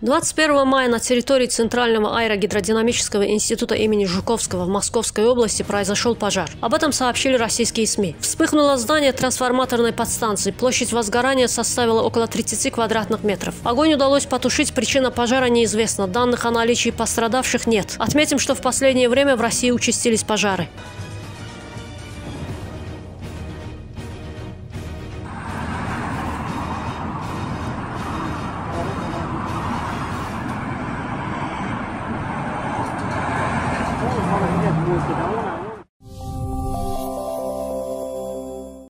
21 мая на территории Центрального аэрогидродинамического института имени Жуковского в Московской области произошел пожар. Об этом сообщили российские СМИ. Вспыхнуло здание трансформаторной подстанции. Площадь возгорания составила около 30 квадратных метров. Огонь удалось потушить, причина пожара неизвестна. Данных о наличии пострадавших нет. Отметим, что в последнее время в России участились пожары. Là nhân vật.